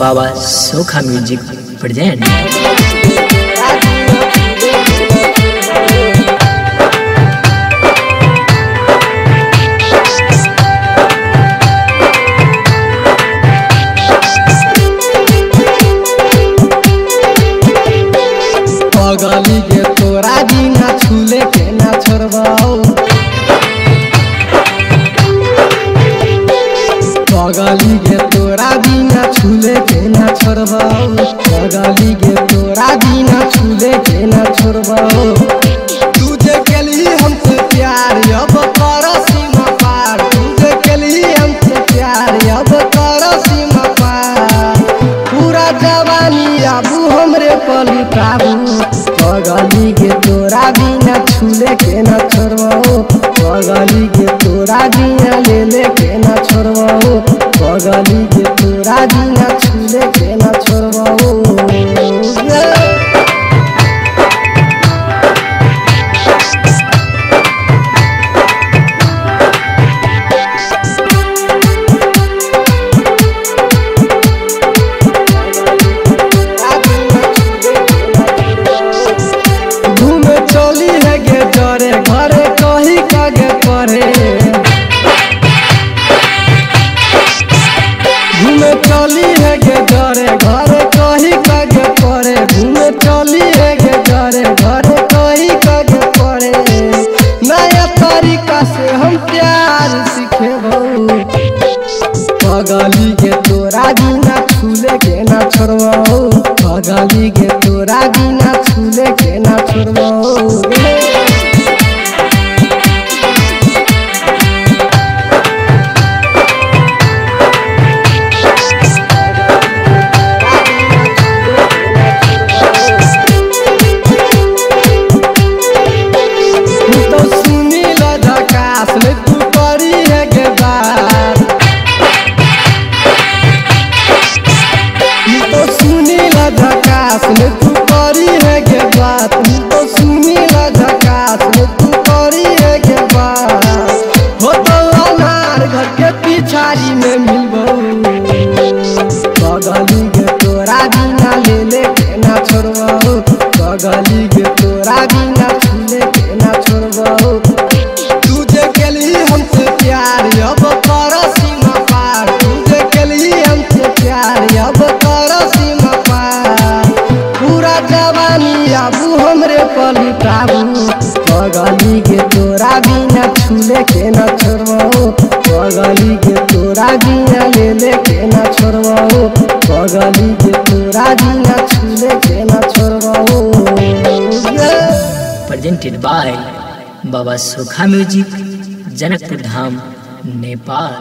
बाबा सोखा music present पगली पगली के तोरा बिना छूले के ना छोड़बाओ तुझे के लिए हमसे प्यार, अब कर सीमा पार। तुझे के लिए हमसे प्यार, अब कर सीमा पार। पूरा जवानी आबू हमरे पलटाबू पगली के तोरा बिना छूले के न छोड़बाओ पगली के तोरा बिना ले ले के न छोड़बाओ पगली पगली के तोरा बिना छूले के ना छोड़ो पगली के तोरा बिना छूले के ना छोड़बाओ जवानी आबू, हमरे पलटाबू पगली के तोरा बिना छूले के न छोड़बो पगली के तोरा बिना ले ले के न छोड़बो पगली के तोरा बिना छूले के न छोड़बो प्रेजेंटेड बाय बाबा सोखा म्यूज़िक जनकपुर धाम नेपाल